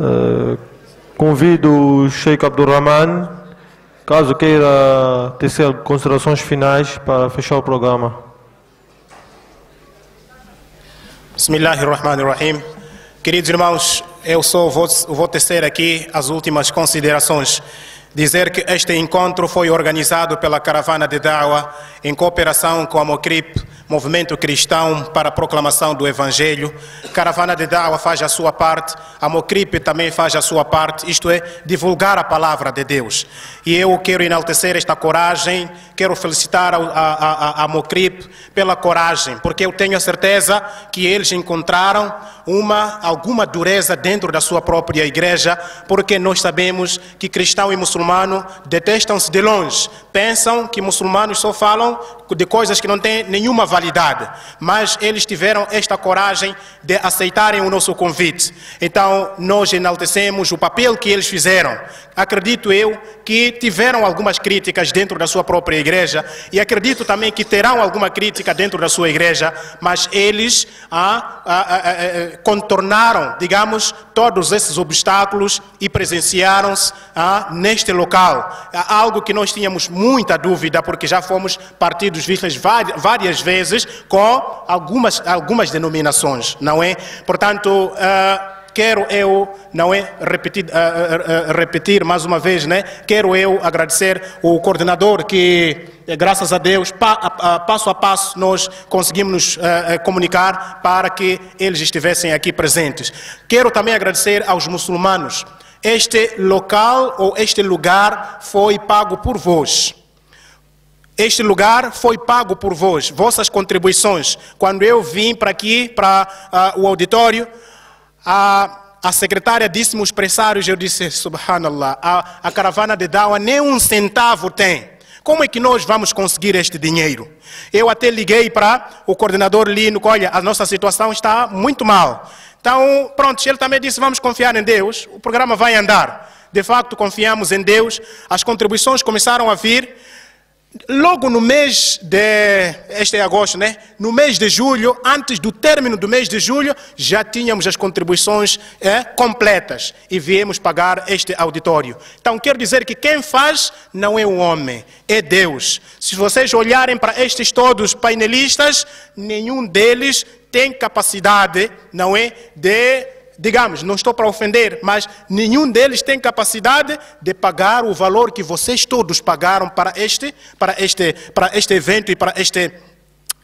Uh, convido o Sheikh Abdurrahman, caso queira tecer considerações finais para fechar o programa. Bismillahirrahmanirrahim. Queridos irmãos, eu só vou, vou tecer aqui as últimas considerações dizer que este encontro foi organizado pela Caravana de Dawa em cooperação com a Mocrip, Movimento Cristão para a Proclamação do Evangelho. Caravana de Dawa faz a sua parte, a Mocrip também faz a sua parte, isto é, divulgar a palavra de Deus. E eu quero enaltecer esta coragem, quero felicitar a, a, a, a Mocrip pela coragem, porque eu tenho a certeza que eles encontraram uma, alguma dureza dentro da sua própria igreja, porque nós sabemos que cristão e muçulmano detestam-se de longe, pensam que muçulmanos só falam de coisas que não têm nenhuma validade, mas eles tiveram esta coragem de aceitarem o nosso convite. Então, nós enaltecemos o papel que eles fizeram. Acredito eu que tiveram algumas críticas dentro da sua própria igreja e acredito também que terão alguma crítica dentro da sua igreja, mas eles ah, ah, ah, ah, ah contornaram, digamos, todos esses obstáculos e presenciaram-se ah, neste local. Algo que nós tínhamos muita dúvida, porque já fomos partidos vistos várias vezes com algumas, algumas denominações, não é? Portanto, ah, quero eu, não é, repetir, uh, uh, repetir mais uma vez, né? Quero eu agradecer o coordenador que, eh, graças a Deus, passo a passo nós conseguimos nos uh, comunicar para que eles estivessem aqui presentes. Quero também agradecer aos muçulmanos. Este local ou este lugar foi pago por vós. Este lugar foi pago por vós, vossas contribuições. Quando eu vim para aqui, para o auditório, a, a secretária disse-me os pressários, eu disse, subhanallah, a, a caravana de Dawa nem um centavo tem. Como é que nós vamos conseguir este dinheiro? Eu até liguei para o coordenador Lino, olha, a nossa situação está muito mal. Então, pronto, ele também disse, vamos confiar em Deus, o programa vai andar. De facto, confiamos em Deus, as contribuições começaram a vir, Logo no mês de. Este é agosto, né? No mês de julho, antes do término do mês de julho, já tínhamos as contribuições é, completas e viemos pagar este auditório. Então, quero dizer que quem faz não é o homem, é Deus. Se vocês olharem para estes todos painelistas, nenhum deles tem capacidade, não é? De digamos, não estou para ofender, mas nenhum deles tem capacidade de pagar o valor que vocês todos pagaram para este, para este, para este evento e para este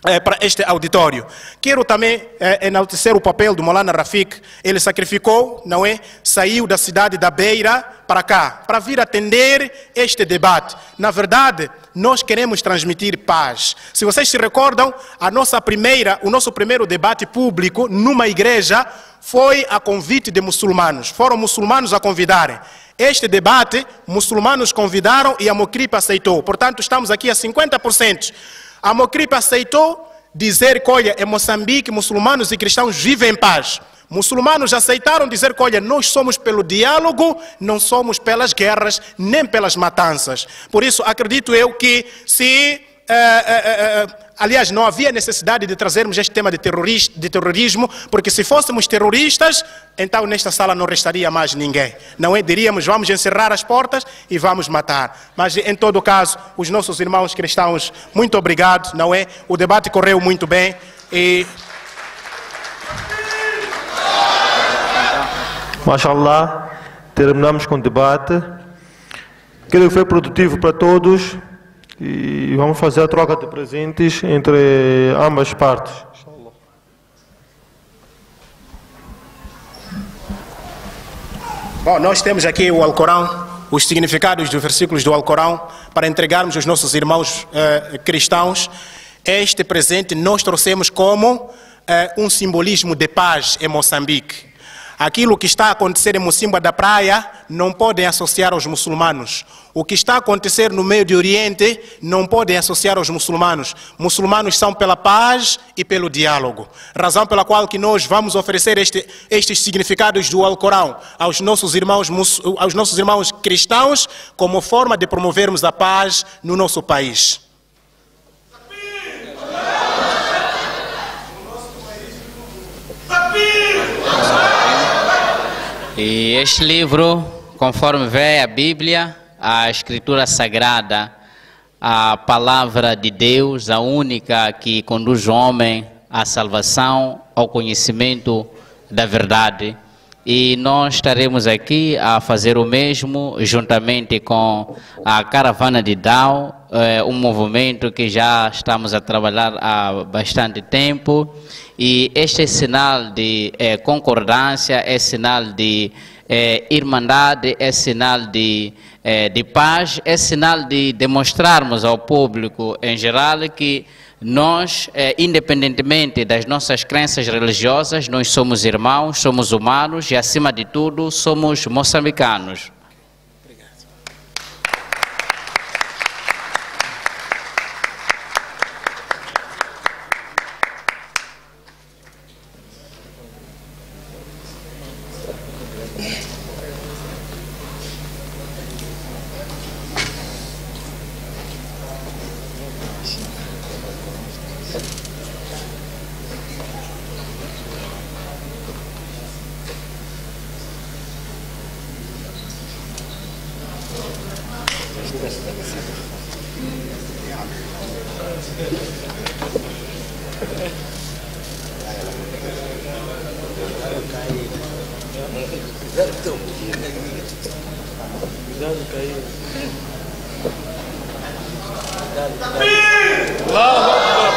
é, para este auditório. Quero também é, enaltecer o papel do Molana Rafik. Ele sacrificou, não é? Saiu da cidade da Beira para cá, para vir atender este debate. Na verdade, nós queremos transmitir paz. Se vocês se recordam, a nossa primeira, o nosso primeiro debate público numa igreja foi a convite de muçulmanos. Foram muçulmanos a convidarem. Este debate, muçulmanos convidaram e a Mocrip aceitou. Portanto, estamos aqui a 50%. A Mocrip aceitou dizer que, olha, em Moçambique, muçulmanos e cristãos vivem em paz. Muçulmanos aceitaram dizer que, olha, nós somos pelo diálogo, não somos pelas guerras, nem pelas matanças. Por isso, acredito eu que se. Uh, uh, uh, Aliás, não havia necessidade de trazermos este tema de, de terrorismo, porque se fôssemos terroristas, então nesta sala não restaria mais ninguém. Não é? Diríamos, vamos encerrar as portas e vamos matar. Mas, em todo caso, os nossos irmãos cristãos, muito obrigado, não é? O debate correu muito bem e... Mashallah, terminamos com o debate. Creio que foi produtivo para todos e vamos fazer a troca de presentes entre ambas partes. Bom, nós temos aqui o Alcorão, os significados dos versículos do Alcorão, para entregarmos aos nossos irmãos eh, cristãos. Este presente nós trouxemos como eh, um simbolismo de paz em Moçambique. Aquilo que está a acontecer em Mocimba da Praia não podem associar aos muçulmanos. O que está a acontecer no Meio Oriente não podem associar aos muçulmanos. Muçulmanos são pela paz e pelo diálogo. Razão pela qual que nós vamos oferecer este, estes significados do Alcorão aos nossos irmãos aos nossos irmãos cristãos como forma de promovermos a paz no nosso país. E este livro, conforme vê a Bíblia, a Escritura Sagrada, a palavra de Deus, a única que conduz o homem à salvação, ao conhecimento da verdade. E nós estaremos aqui a fazer o mesmo juntamente com a Caravana de Dao, é um movimento que já estamos a trabalhar há bastante tempo. E este é sinal de é, concordância, é sinal de é, irmandade, é sinal de, é, de paz, é sinal de demonstrarmos ao público em geral que nós, é, independentemente das nossas crenças religiosas, nós somos irmãos, somos humanos e, acima de tudo, somos moçambicanos. Nós também vamos dar aí.